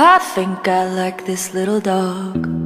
I think I like this little dog.